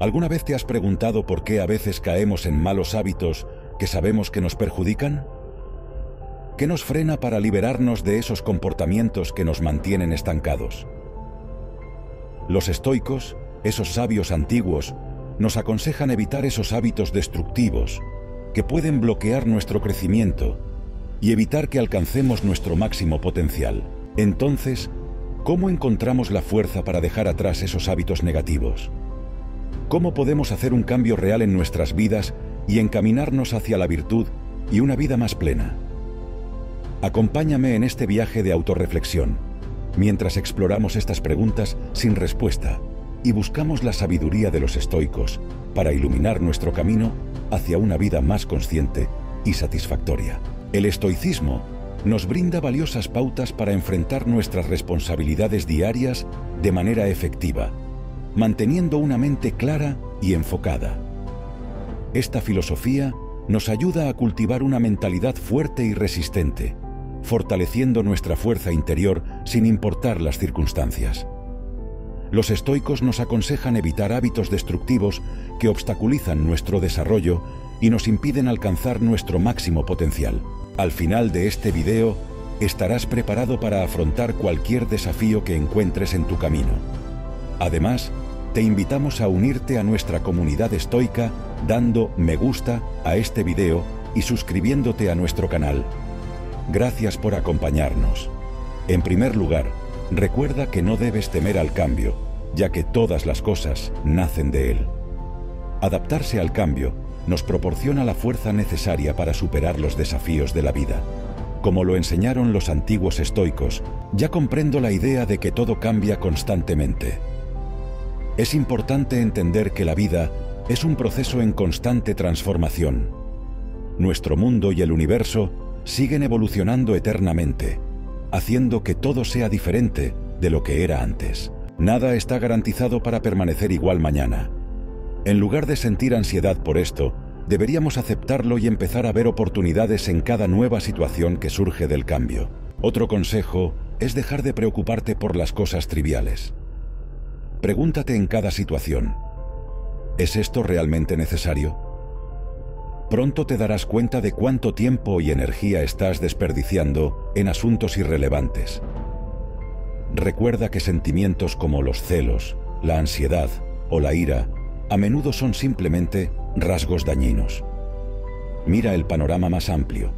¿Alguna vez te has preguntado por qué a veces caemos en malos hábitos que sabemos que nos perjudican? ¿Qué nos frena para liberarnos de esos comportamientos que nos mantienen estancados? Los estoicos, esos sabios antiguos, nos aconsejan evitar esos hábitos destructivos que pueden bloquear nuestro crecimiento y evitar que alcancemos nuestro máximo potencial. Entonces, ¿cómo encontramos la fuerza para dejar atrás esos hábitos negativos? ¿Cómo podemos hacer un cambio real en nuestras vidas y encaminarnos hacia la virtud y una vida más plena? Acompáñame en este viaje de autorreflexión, mientras exploramos estas preguntas sin respuesta y buscamos la sabiduría de los estoicos para iluminar nuestro camino hacia una vida más consciente y satisfactoria. El estoicismo nos brinda valiosas pautas para enfrentar nuestras responsabilidades diarias de manera efectiva, manteniendo una mente clara y enfocada. Esta filosofía nos ayuda a cultivar una mentalidad fuerte y resistente, fortaleciendo nuestra fuerza interior sin importar las circunstancias. Los estoicos nos aconsejan evitar hábitos destructivos que obstaculizan nuestro desarrollo y nos impiden alcanzar nuestro máximo potencial. Al final de este video, estarás preparado para afrontar cualquier desafío que encuentres en tu camino. Además, te invitamos a unirte a nuestra comunidad estoica dando me gusta a este video y suscribiéndote a nuestro canal. Gracias por acompañarnos. En primer lugar, recuerda que no debes temer al cambio, ya que todas las cosas nacen de él. Adaptarse al cambio nos proporciona la fuerza necesaria para superar los desafíos de la vida. Como lo enseñaron los antiguos estoicos, ya comprendo la idea de que todo cambia constantemente. Es importante entender que la vida es un proceso en constante transformación. Nuestro mundo y el universo siguen evolucionando eternamente, haciendo que todo sea diferente de lo que era antes. Nada está garantizado para permanecer igual mañana. En lugar de sentir ansiedad por esto, deberíamos aceptarlo y empezar a ver oportunidades en cada nueva situación que surge del cambio. Otro consejo es dejar de preocuparte por las cosas triviales. Pregúntate en cada situación, ¿es esto realmente necesario? Pronto te darás cuenta de cuánto tiempo y energía estás desperdiciando en asuntos irrelevantes. Recuerda que sentimientos como los celos, la ansiedad o la ira a menudo son simplemente rasgos dañinos. Mira el panorama más amplio,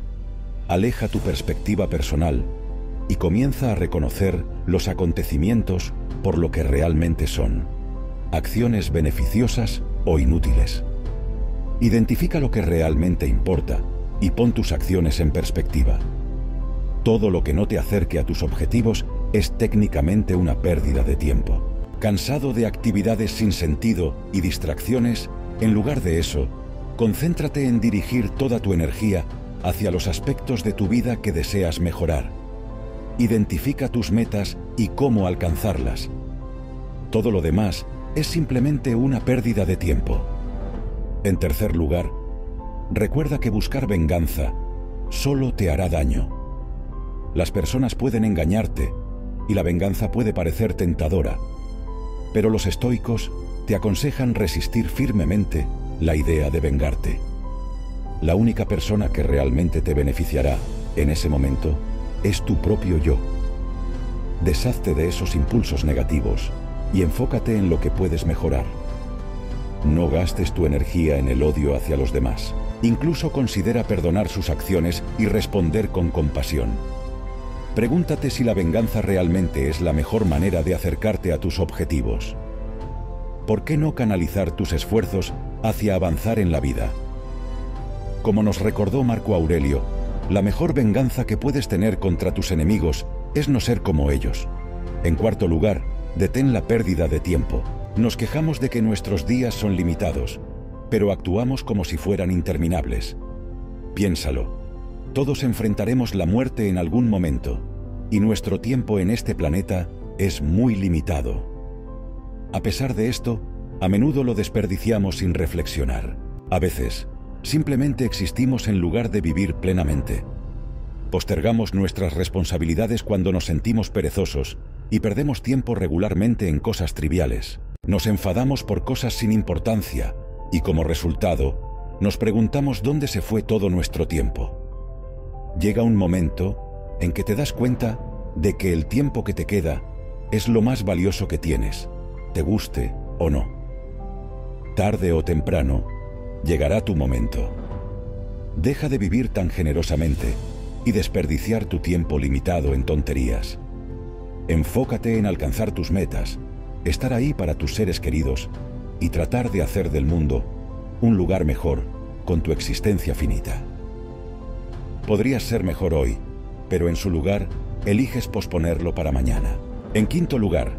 aleja tu perspectiva personal y comienza a reconocer los acontecimientos por lo que realmente son, acciones beneficiosas o inútiles. Identifica lo que realmente importa y pon tus acciones en perspectiva. Todo lo que no te acerque a tus objetivos es técnicamente una pérdida de tiempo. Cansado de actividades sin sentido y distracciones, en lugar de eso, concéntrate en dirigir toda tu energía hacia los aspectos de tu vida que deseas mejorar. Identifica tus metas y cómo alcanzarlas. Todo lo demás es simplemente una pérdida de tiempo. En tercer lugar, recuerda que buscar venganza solo te hará daño. Las personas pueden engañarte y la venganza puede parecer tentadora, pero los estoicos te aconsejan resistir firmemente la idea de vengarte. La única persona que realmente te beneficiará en ese momento es tu propio yo. Deshazte de esos impulsos negativos y enfócate en lo que puedes mejorar. No gastes tu energía en el odio hacia los demás. Incluso considera perdonar sus acciones y responder con compasión. Pregúntate si la venganza realmente es la mejor manera de acercarte a tus objetivos. ¿Por qué no canalizar tus esfuerzos hacia avanzar en la vida? Como nos recordó Marco Aurelio, la mejor venganza que puedes tener contra tus enemigos es no ser como ellos. En cuarto lugar, detén la pérdida de tiempo. Nos quejamos de que nuestros días son limitados, pero actuamos como si fueran interminables. Piénsalo. Todos enfrentaremos la muerte en algún momento, y nuestro tiempo en este planeta es muy limitado. A pesar de esto, a menudo lo desperdiciamos sin reflexionar. A veces, simplemente existimos en lugar de vivir plenamente. Postergamos nuestras responsabilidades cuando nos sentimos perezosos y perdemos tiempo regularmente en cosas triviales. Nos enfadamos por cosas sin importancia y como resultado, nos preguntamos dónde se fue todo nuestro tiempo. Llega un momento en que te das cuenta de que el tiempo que te queda es lo más valioso que tienes, te guste o no. Tarde o temprano, llegará tu momento. Deja de vivir tan generosamente y desperdiciar tu tiempo limitado en tonterías. Enfócate en alcanzar tus metas, estar ahí para tus seres queridos y tratar de hacer del mundo un lugar mejor con tu existencia finita. Podrías ser mejor hoy, pero en su lugar eliges posponerlo para mañana. En quinto lugar,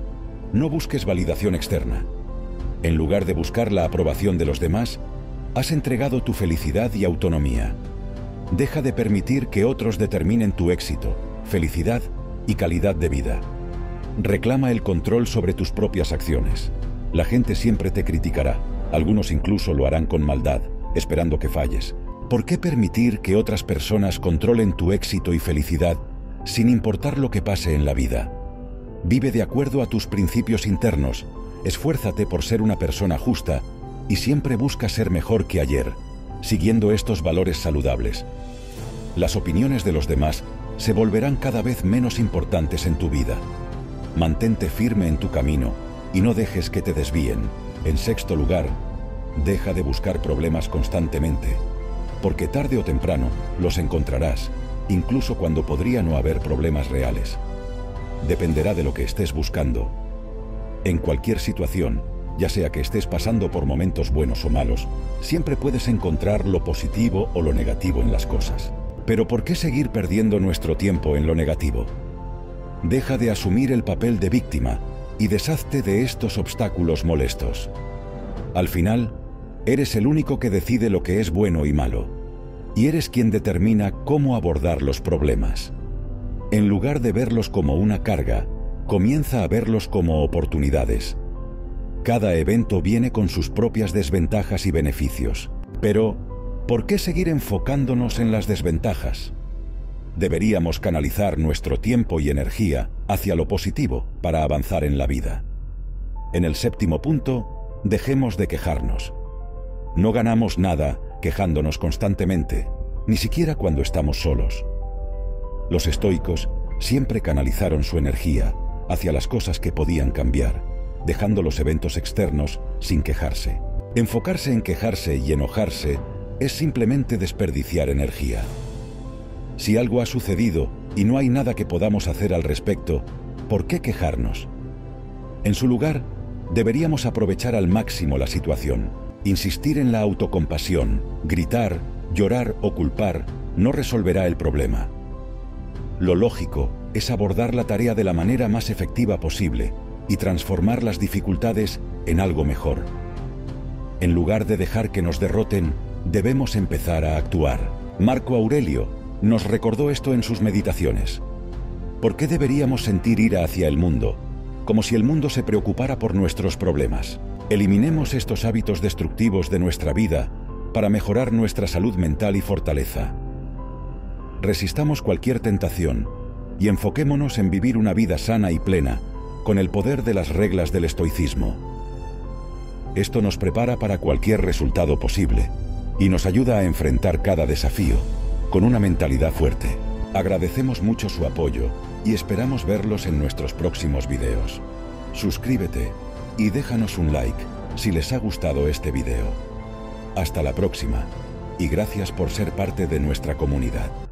no busques validación externa. En lugar de buscar la aprobación de los demás, has entregado tu felicidad y autonomía. Deja de permitir que otros determinen tu éxito, felicidad y calidad de vida. Reclama el control sobre tus propias acciones. La gente siempre te criticará, algunos incluso lo harán con maldad, esperando que falles. ¿Por qué permitir que otras personas controlen tu éxito y felicidad sin importar lo que pase en la vida? Vive de acuerdo a tus principios internos, esfuérzate por ser una persona justa y siempre busca ser mejor que ayer, siguiendo estos valores saludables. Las opiniones de los demás se volverán cada vez menos importantes en tu vida. Mantente firme en tu camino y no dejes que te desvíen. En sexto lugar, deja de buscar problemas constantemente, porque tarde o temprano los encontrarás, incluso cuando podría no haber problemas reales. Dependerá de lo que estés buscando. En cualquier situación, ya sea que estés pasando por momentos buenos o malos, siempre puedes encontrar lo positivo o lo negativo en las cosas. Pero ¿por qué seguir perdiendo nuestro tiempo en lo negativo? Deja de asumir el papel de víctima y deshazte de estos obstáculos molestos. Al final, eres el único que decide lo que es bueno y malo, y eres quien determina cómo abordar los problemas. En lugar de verlos como una carga, comienza a verlos como oportunidades cada evento viene con sus propias desventajas y beneficios. Pero, ¿por qué seguir enfocándonos en las desventajas? Deberíamos canalizar nuestro tiempo y energía hacia lo positivo para avanzar en la vida. En el séptimo punto, dejemos de quejarnos. No ganamos nada quejándonos constantemente, ni siquiera cuando estamos solos. Los estoicos siempre canalizaron su energía hacia las cosas que podían cambiar dejando los eventos externos sin quejarse. Enfocarse en quejarse y enojarse es simplemente desperdiciar energía. Si algo ha sucedido y no hay nada que podamos hacer al respecto, ¿por qué quejarnos? En su lugar, deberíamos aprovechar al máximo la situación. Insistir en la autocompasión, gritar, llorar o culpar no resolverá el problema. Lo lógico es abordar la tarea de la manera más efectiva posible, y transformar las dificultades en algo mejor. En lugar de dejar que nos derroten, debemos empezar a actuar. Marco Aurelio nos recordó esto en sus meditaciones. ¿Por qué deberíamos sentir ira hacia el mundo, como si el mundo se preocupara por nuestros problemas? Eliminemos estos hábitos destructivos de nuestra vida para mejorar nuestra salud mental y fortaleza. Resistamos cualquier tentación y enfoquémonos en vivir una vida sana y plena, con el poder de las reglas del estoicismo. Esto nos prepara para cualquier resultado posible y nos ayuda a enfrentar cada desafío con una mentalidad fuerte. Agradecemos mucho su apoyo y esperamos verlos en nuestros próximos videos. Suscríbete y déjanos un like si les ha gustado este video. Hasta la próxima y gracias por ser parte de nuestra comunidad.